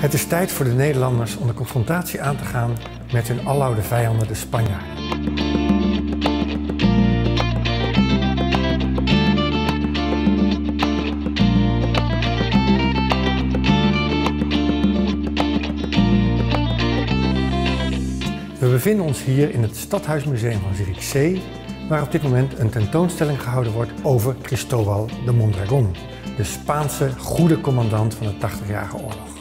Het is tijd voor de Nederlanders om de confrontatie aan te gaan met hun aloude vijanden, de Spanjaarden. We bevinden ons hier in het Stadhuismuseum van Zierikzee, waar op dit moment een tentoonstelling gehouden wordt over Cristóbal de Mondragón, de Spaanse goede commandant van de 80-jarige oorlog.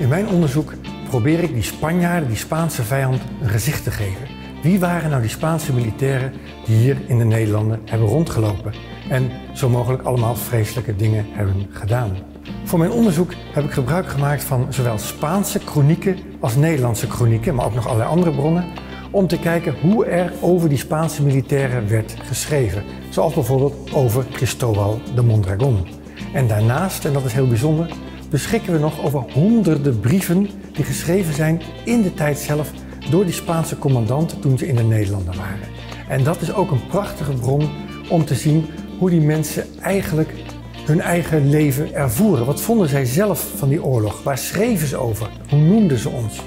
In mijn onderzoek probeer ik die Spanjaarden, die Spaanse vijand, een gezicht te geven. Wie waren nou die Spaanse militairen die hier in de Nederlanden hebben rondgelopen en zo mogelijk allemaal vreselijke dingen hebben gedaan? Voor mijn onderzoek heb ik gebruik gemaakt van zowel Spaanse kronieken als Nederlandse kronieken, maar ook nog allerlei andere bronnen, om te kijken hoe er over die Spaanse militairen werd geschreven. Zoals bijvoorbeeld over Cristóbal de Mondragón. En daarnaast, en dat is heel bijzonder, beschikken we nog over honderden brieven die geschreven zijn in de tijd zelf door die Spaanse commandanten toen ze in de Nederlanden waren. En dat is ook een prachtige bron om te zien hoe die mensen eigenlijk hun eigen leven ervoeren. Wat vonden zij zelf van die oorlog? Waar schreven ze over? Hoe noemden ze ons?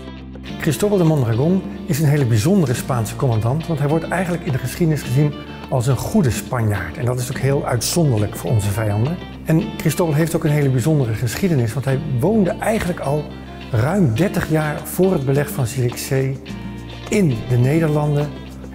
Cristóbal de Mondragón is een hele bijzondere Spaanse commandant, want hij wordt eigenlijk in de geschiedenis gezien als een goede Spanjaard. En dat is ook heel uitzonderlijk voor onze vijanden. En Cristóbal heeft ook een hele bijzondere geschiedenis, want hij woonde eigenlijk al ruim 30 jaar voor het beleg van Zierikzee in de Nederlanden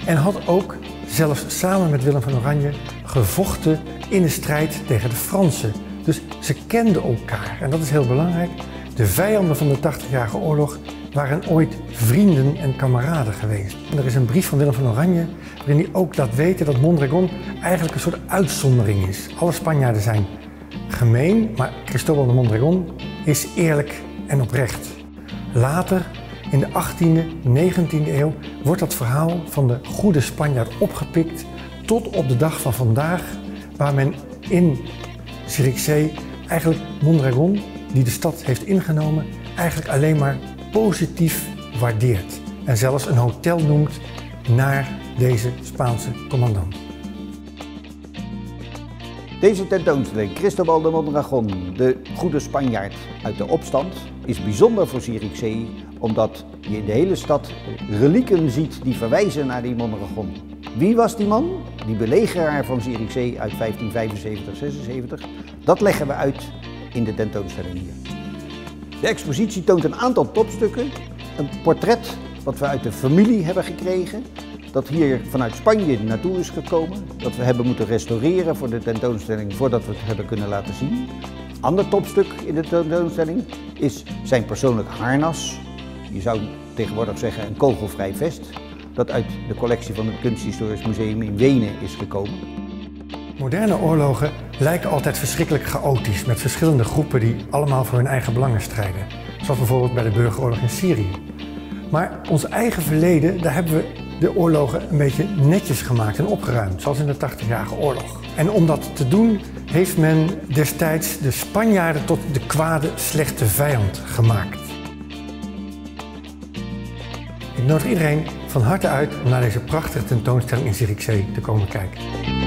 en had ook zelfs samen met Willem van Oranje gevochten in de strijd tegen de Fransen. Dus ze kenden elkaar en dat is heel belangrijk. De vijanden van de 80-jarige oorlog waren ooit vrienden en kameraden geweest. er is een brief van Willem van Oranje waarin hij ook laat weten dat Mondragon eigenlijk een soort uitzondering is. Alle Spanjaarden zijn gemeen, maar Cristóbal de Mondragon is eerlijk en oprecht. Later, in de 18e, 19e eeuw, wordt dat verhaal van de goede Spanjaard opgepikt tot op de dag van vandaag, waar men in Zierikzee eigenlijk Mondragon, die de stad heeft ingenomen, eigenlijk alleen maar positief waardeert. En zelfs een hotel noemt naar deze Spaanse commandant. Deze tentoonstelling, Cristobal de Mondragon, de goede Spanjaard uit de opstand, is bijzonder voor Zierikzee omdat je in de hele stad relieken ziet die verwijzen naar die Mondragon. Wie was die man? Die belegeraar van Zierikzee uit 1575-76. Dat leggen we uit in de tentoonstelling hier. De expositie toont een aantal topstukken. Een portret wat we uit de familie hebben gekregen. Dat hier vanuit Spanje naartoe is gekomen. Dat we hebben moeten restaureren voor de tentoonstelling voordat we het hebben kunnen laten zien. Ander topstuk in de tentoonstelling is zijn persoonlijk harnas. Je zou tegenwoordig zeggen een kogelvrij vest. Dat uit de collectie van het Kunsthistorisch Museum in Wenen is gekomen. Moderne oorlogen lijken altijd verschrikkelijk chaotisch, met verschillende groepen die allemaal voor hun eigen belangen strijden. Zoals bijvoorbeeld bij de burgeroorlog in Syrië. Maar ons eigen verleden, daar hebben we de oorlogen een beetje netjes gemaakt en opgeruimd, zoals in de 80-jarige oorlog. En om dat te doen heeft men destijds de Spanjaarden tot de kwade, slechte vijand gemaakt. Ik nodig iedereen van harte uit om naar deze prachtige tentoonstelling in Zierikzee te komen kijken.